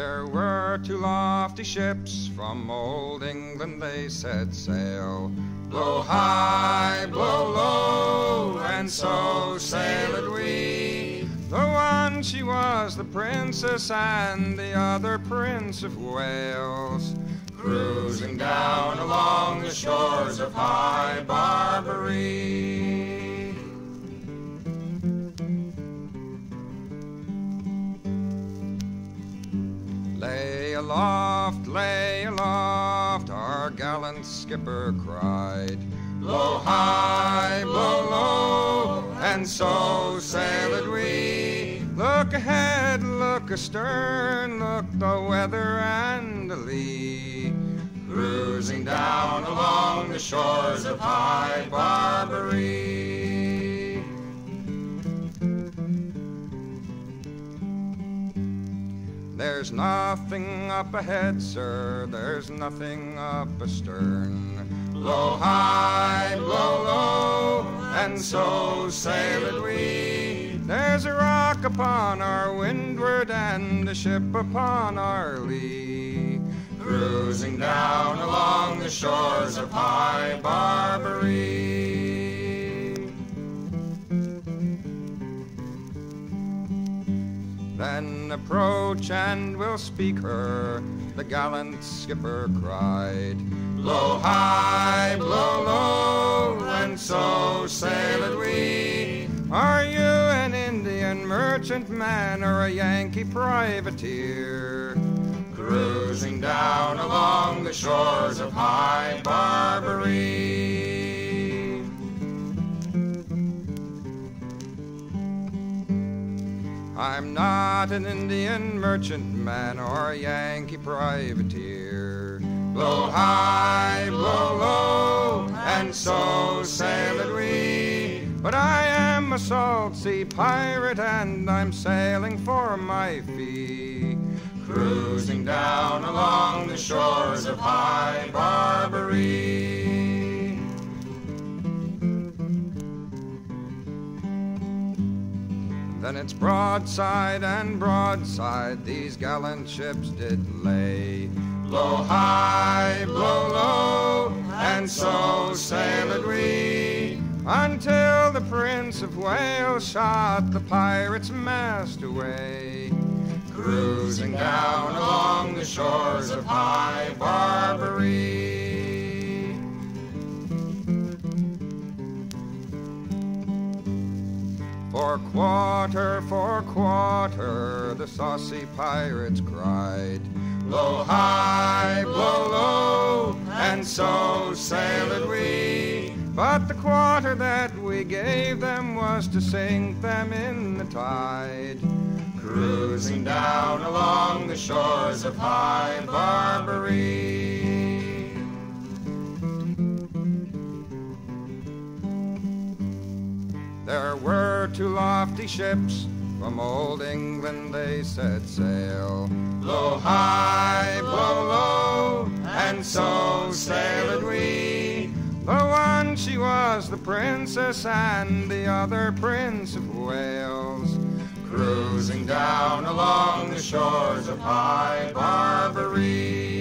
There were two lofty ships from old England, they set sail. Blow high, blow low, and so sailed we. The one she was the princess, and the other Prince of Wales. Cruising down along the shores of High Barbaree. Lay aloft, lay aloft, our gallant skipper cried. Blow high, blow low, and so sailed we. Look ahead, look astern, look the weather and the lee. Cruising down along the shores of High Barbaree. There's nothing up ahead, sir, there's nothing up astern. Blow high, blow low, and so sailed we. There's a rock upon our windward and a ship upon our lee. Cruising down along the shores of High Barbaree. Approach and we'll speak her, the gallant skipper cried. Blow high, blow low, and so sailed we. Are you an Indian merchantman or a Yankee privateer? Cruising down along the shores of High Barbaree. I'm not an Indian merchantman or a Yankee privateer. Blow high, blow low, and so sailed we. But I am a salt sea pirate and I'm sailing for my fee. Cruising down along the shores of High Barbaree. Then it's broadside and broadside these gallant ships did lay. Blow high, blow low, and so sailed we. Until the Prince of Wales shot the pirate's mast away. Cruising down along the shores of High Barbaree. For quarter, for quarter, the saucy pirates cried. Blow high, blow low, and so sailed we. But the quarter that we gave them was to sink them in the tide. Cruising down along the shores of High Barbaree. There were two lofty ships from old England, they set sail. Blow high, blow low, and so sailed we. The one she was the princess, and the other Prince of Wales. Cruising down along the shores of High Barbaree.